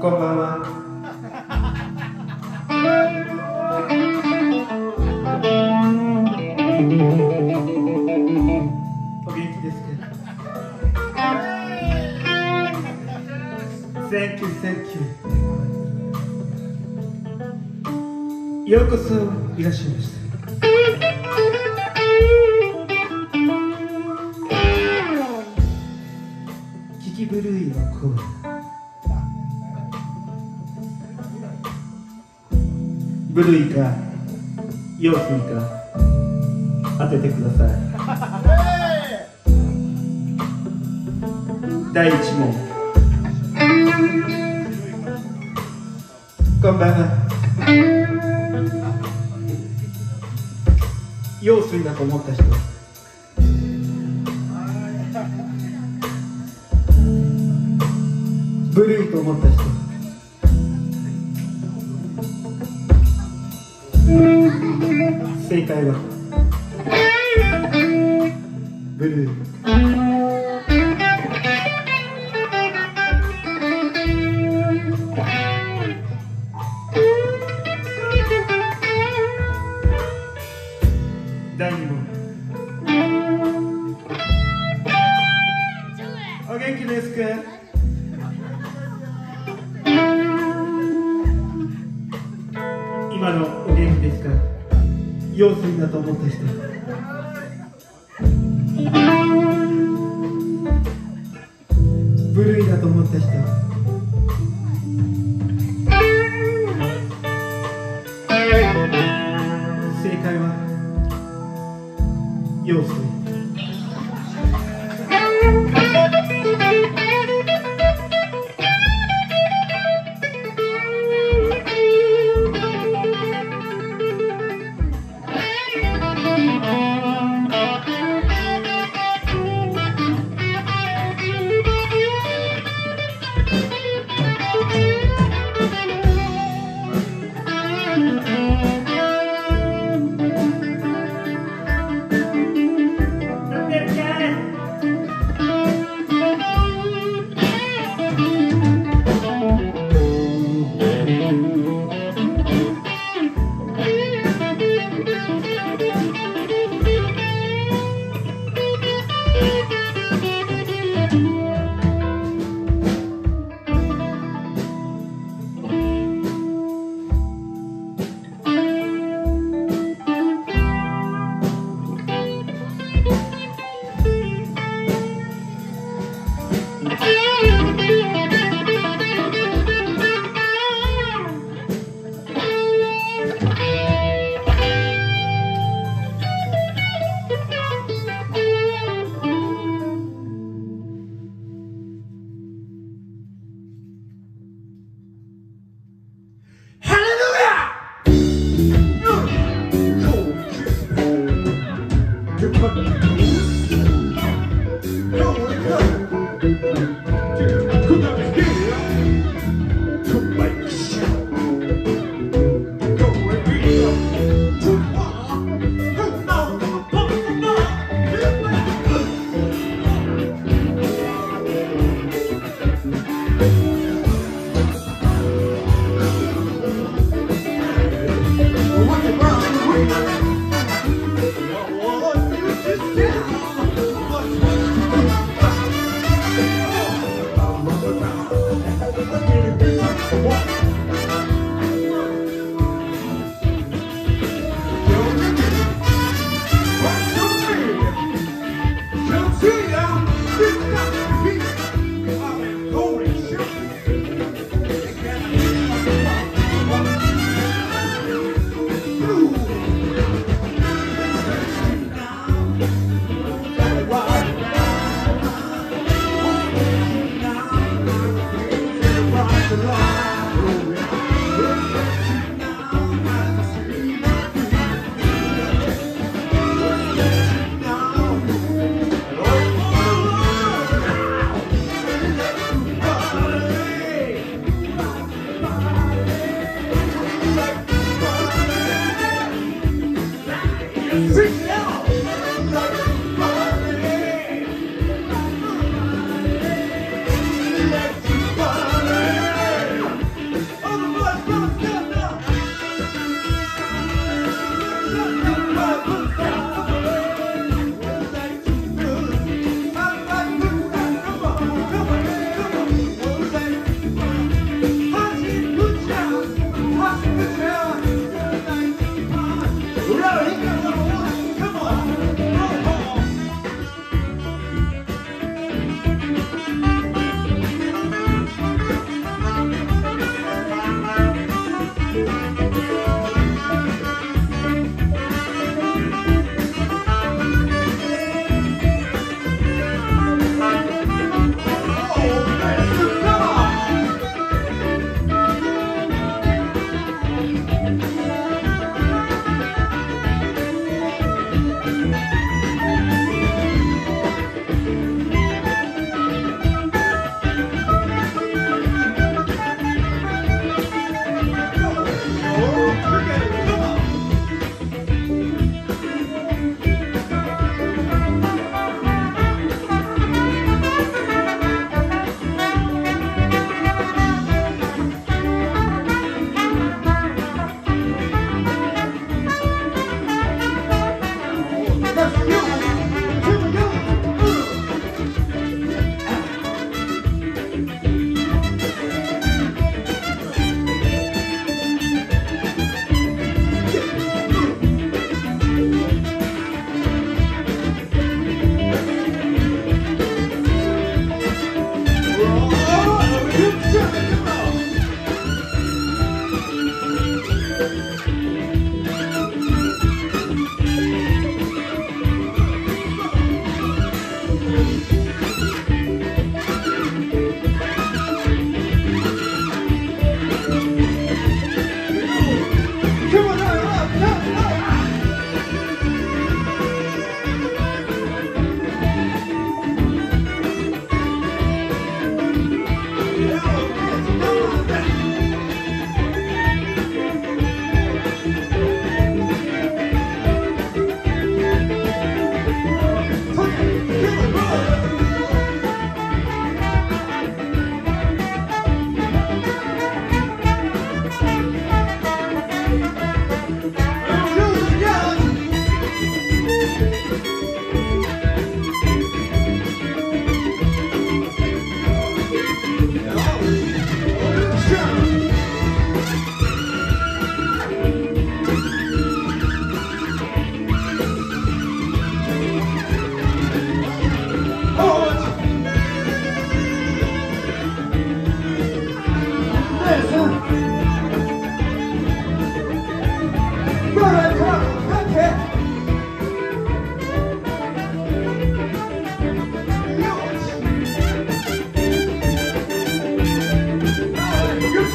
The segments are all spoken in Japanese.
こんばんは。お元気ですか？Thank you, thank you. ようこそいらっしゃいました。聞きぶるいのコーナー。ブルーいか、用水か、当ててください。第一問。こんばんは。用水だと思った人。ブルーと思った人。正解は。ブルー。第2問お元気ですか？用水だと思った人。ブルーだと思った人。正解は用水。Peace.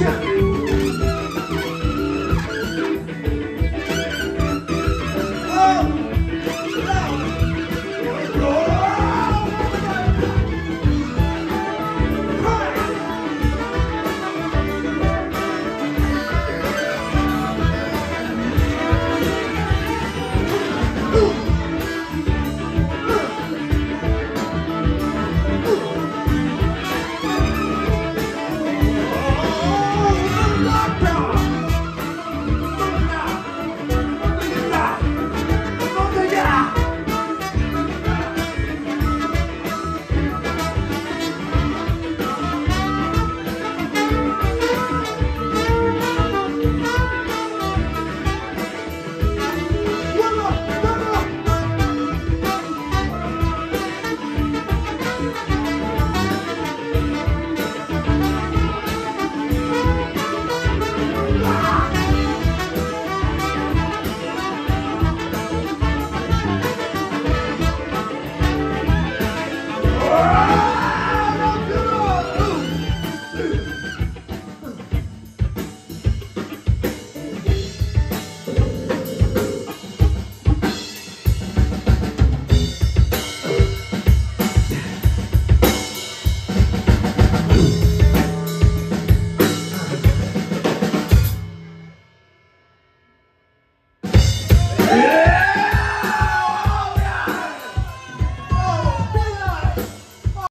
Yeah.